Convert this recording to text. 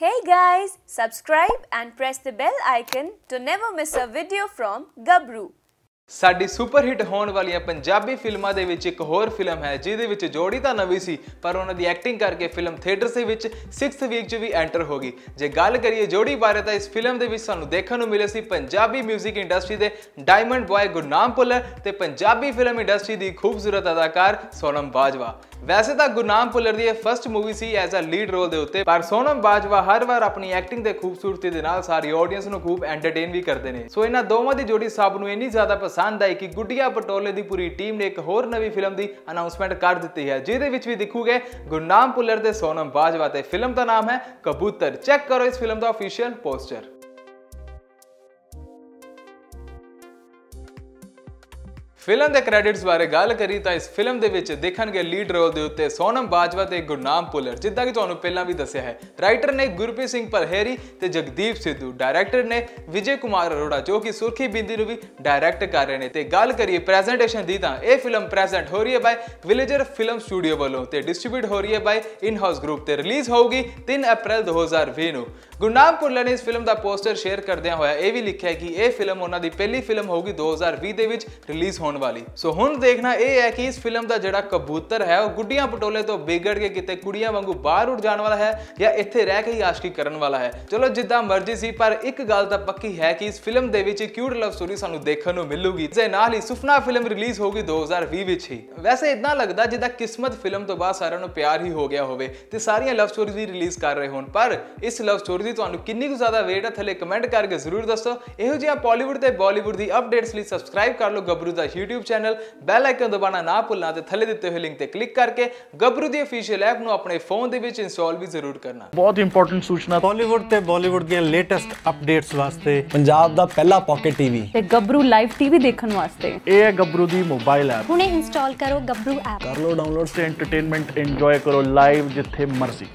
Hey guys, subscribe and press the bell icon to never miss a video from Gabru. ਸਾਡੀ super hit ਹੋਣ ਵਾਲੀਆਂ ਪੰਜਾਬੀ ਫਿਲਮਾਂ ਦੇ ਵਿੱਚ ਇੱਕ ਹੋਰ ਫਿਲਮ ਹੈ ਜਿਹਦੇ ਵਿੱਚ ਜੋੜੀ ਤਾਂ ਨਵੀਂ ਸੀ ਪਰ ਉਹਨਾਂ ਦੀ ਐਕਟਿੰਗ ਕਰਕੇ ਫਿਲਮ ਥੀਏਟਰਸ ਦੇ ਵਿੱਚ 6th ਵੀਕ 'ਚ ਵੀ ਐਂਟਰ ਹੋ ਗਈ ਜੇ ਗੱਲ ਕਰੀਏ ਜੋੜੀ ਬਾਰੇ ਤਾਂ ਇਸ ਫਿਲਮ ਦੇ ਵਿੱਚ ਸਾਨੂੰ ਦੇਖਣ ਨੂੰ ਮਿਲੇ ਸੀ ਪੰਜਾਬੀ 뮤직 ਇੰਡਸਟਰੀ ਦੇ ਡਾਇਮੰਡ ਬॉय ਗੁਰਨਾਮ ਪੁੱਲਰ ਤੇ ਪੰਜਾਬੀ ਫਿਲਮ ਇੰਡਸਟਰੀ ਦੀ ਖੂਬਸੂਰਤ ਅਦਾਕਾਰ ਸੋਨਮ ਬਾਜਵਾ ਵੈਸੇ ਤਾਂ ਗੁਰਨਾਮ ਭੁੱਲਰ ਦੀ ਇਹ ਫਰਸਟ ਮੂਵੀ ਸੀ ਐਜ਼ ਅ ਲੀਡ ਰੋਲ ਦੇ ਉੱਤੇ, ਪਰ ਸੋਨਮ ਬਾਜਵਾ ਹਰ ਵਾਰ ਆਪਣੀ ਐਕਟਿੰਗ ਤੇ ਖੂਬਸੂਰਤੀ ਦੇ ਨਾਲ ਸਾਰੀ ਆਡੀਅנס ਨੂੰ ਖੂਬ ਐਂਟਰਟੇਨ ਵੀ ਕਰਦੇ ਨੇ। ਸੋ ਇਹਨਾਂ ਦੋਵਾਂ ਦੀ ਜੋੜੀ ਸਭ ਨੂੰ ਇੰਨੀ ਜ਼ਿਆਦਾ ਪਸੰਦ ਆਈ ਕਿ ਗੁੱਡੀਆ ਪਟੋਲੇ ਦੀ ਪੂਰੀ ਟੀਮ ਨੇ ਇੱਕ ਹੋਰ ਨਵੀਂ ਫਿਲਮ ਦੀ ਅਨਾਉਂਸਮੈਂਟ ਕਰ ਦਿੱਤੀ ਹੈ, ਜਿਹਦੇ ਵਿੱਚ ਵੀ ਦਿਖੂਗੇ ਗੁਰਨਾਮ ਭੁੱਲਰ ਤੇ ਸੋਨਮ ਬਾਜਵਾ ਤੇ ਫਿਲਮ ਦਾ ਨਾਮ ਹੈ ਕਬੂਤਰ। ਚੈੱਕ ਕਰੋ ਇਸ ਫਿਲਮ ਦਾ ਅਫੀਸ਼ੀਅਲ ਪੋਸਟਰ ਫਿਲਮ ਦੇ ਕ੍ਰੈਡਿਟਸ ਬਾਰੇ ਗੱਲ ਕਰੀ ਤਾਂ ਇਸ ਫਿਲਮ ਦੇ ਵਿੱਚ ਦੇਖਣਗੇ ਲੀਡ ਰੋਲ ਦੇ ਉੱਤੇ ਸੋਨਮ ਬਾਜਵਾ ਤੇ ਗੁਰਨਾਮ ਪੁੱਲਰ, ਜਿੱਦਾਂ ਕਿ ਤੁਹਾਨੂੰ ਪਹਿਲਾਂ ਵੀ ਦੱਸਿਆ ਹੈ। ਰਾਈਟਰ ਨੇ ਗੁਰਪ੍ਰੀਤ ਸਿੰਘ ਪਰਹੇਰੀ ਤੇ ਜਗਦੀਪ ਸਿੱਧੂ ਡਾਇਰੈਕਟਰ ਨੇ ਵਿਜੇ ਕੁਮਾਰ ਅਰੋੜਾ, ਜੋ ਕਿ ਸੁਰਖੀ ਬਿੰਦੀ ਨੂੰ ਵੀ ਡਾਇਰੈਕਟ ਕਰ ਰਹੇ ਨੇ। ਤੇ ਗੱਲ ਕਰੀਏ ਪ੍ਰੈਜੈਂਟੇਸ਼ਨ ਦੀ ਤਾਂ ਇਹ ਫਿਲਮ ਪ੍ਰੈਜ਼ੈਂਟ ਹੋ ਰਹੀ ਹੈ ਬਾਈ ਵਿਲੇਜਰ ਫਿਲਮ ਸਟੂਡੀਓ ਵੱਲੋਂ ਤੇ ਡਿਸਟ੍ਰੀਬਿਊਟ ਹੋ ਰਹੀ ਹੈ ਬਾਈ ਇਨ ਹਾਊਸ ਗਰੁੱਪ ਤੇ ਰਿਲੀਜ਼ ਹੋਊਗੀ 3 ਅਪ੍ਰੈਲ 2020 ਨੂੰ। ਗੁਰਨਾਮ ਪੁੱਲਰ ਨੇ ਇਸ ਫਿਲਮ ਦਾ ਪੋਸਟਰ ਸ਼ੇਅਰ ਕਰਦਿਆਂ ਹੋਇਆ ਇਹ ਵੀ ਲਿਖਿਆ ਕਿ ਇਹ ਫਿਲਮ ਉਹਨਾਂ ਦੀ ਪਹਿਲੀ ਫਿਲਮ ਹੋਊਗੀ 2020 ਦੇ ਵਿੱਚ ਰਿਲੀਜ਼ ਹੋਣ ਵਾਲੀ। ਸੋ ਹੁਣ ਦੇਖਣਾ ਇਹ ਹੈ ਕਿ ਇਸ ਫਿਲਮ ਦਾ ਜਿਹੜਾ ਕਬੂਤਰ ਹੈ, ਉਹ ਗੁੱਡੀਆਂ ਪਟੋਲੇ ਤੋਂ ਵਿਗੜ ਕੇ ਕਿਤੇ ਕੁੜੀਆਂ ਵਾਂਗੂ ਬਾਹਰ ਉੱਡ ਜਾਣ ਵਾਲਾ ਹੈ ਜਾਂ ਇੱਥੇ ਰਹਿ ਕੇ ਹੀ ਆਸ਼ਕੀ ਕਰਨ ਵਾਲਾ ਹੈ। ਚਲੋ, ਜਿੱਦਾਂ ਮਰਜ਼ੀ ਸੀ, ਪਰ ਇੱਕ ਗੱਲ ਤਾਂ ਪੱਕੀ ਹੈ ਕਿ ਇਸ ਫਿਲਮ ਦੇ ਵਿੱਚ ਕਿਊਟ ਲਵ ਸਟੋਰੀ ਸਾਨੂੰ ਦੇਖਣ ਨੂੰ ਮਿਲੂਗੀ ਤੇ ਨਾਲ ਹੀ ਸੁਪਨਾ ਫਿਲਮ ਰਿਲੀਜ਼ ਹੋਊਗੀ 2020 ਵਿੱਚ ਹੀ। ਵੈਸੇ ਇਦਾਂ ਲੱਗਦਾ ਜਿੱਦਾਂ ਕਿਸਮਤ ਫਿਲਮ ਤੋਂ ਬਾਅਦ ਸਾਰਿਆਂ ਨੂੰ ਪਿਆਰ ਹੀ ਹੋ ਗਿਆ ਹੋਵੇ ਤੇ ਸਾਰੀਆਂ ਲਵ ਸਟੋਰੀਜ਼ ਵੀ ਰਿਲੀਜ਼ ਕਰ ਰਹੇ ਹੋਣ। ਪਰ ਇਸ ਲਵ ਸਟੋਰੀ ਦੀ ਤੁਹਾਨੂੰ ਕਿੰਨੀ ਕੁ ਜ਼ਿਆਦਾ ਵੇਟ ਹੈ, ਥੱਲੇ ਕਮੈਂਟ ਕਰਕੇ ਜ਼ਰੂਰ ਦੱਸੋ। ਇਹੋ ਜਿਹੀਆਂ ਬਾਲੀਵੁੱਡ ਤੇ ਬਾਲੀਵੁੱਡ ਦੀ ਅਪਡੇਟਸ ਲਈ ਸਬਸਕ੍ਰਾਈਬ ਕਰ ਲਓ ਗੱਭਰੂ ਦਾ YouTube ਚੈਨਲ ਬੈਲ ਆਈਕਨ ਦਬਾਉਣਾ ਨਾ ਭੁੱਲਣਾ ਤੇ ਥੱਲੇ ਦਿੱਤੇ ਹੋਏ ਲਿੰਕ ਤੇ ਕਲਿੱਕ ਕਰਕੇ ਗੱਭਰੂ ਦੀ ਅਫੀਸ਼ੀਅਲ ਐਪ ਨੂੰ ਆਪਣੇ ਫੋਨ ਦੇ ਵਿੱਚ ਇੰਸਟਾਲ ਵੀ ਜ਼ਰੂਰ ਕਰਨਾ। ਬਹੁਤ ਇੰਪੋਰਟੈਂਟ ਸੂਚਨਾ। ਬਾਲੀਵੁੱਡ ਤੇ ਬਾਲੀਵੁੱਡ ਦੀਆਂ ਲੇਟੈਸਟ ਅਪਡੇਟਸ ਵਾਸਤੇ ਪੰਜਾਬ ਦਾ ਪਹਿਲਾ ਪਾਕਟ ਟੀਵੀ ਤੇ ਗੱਭਰੂ ਲਾਈਵ ਟੀਵੀ ਦੇਖਣ ਵਾਸਤੇ। ਇਹ ਹੈ ਗੱਭਰੂ ਦੀ ਮੋਬਾਈਲ ਐਪ ਹੁਣੇ ਇੰਸਟਾਲ ਕਰੋ ਗੱਭਰੂ ਐਪ ਕਰ ਲਓ ਡਾਊਨਲੋਡ ਤੇ ਐਂਟਰਟੇਨਮੈਂਟ ਇੰਜੋਏ ਕਰੋ ਲਾਈਵ ਜਿੱਥੇ ਮਰਜ਼ੀ।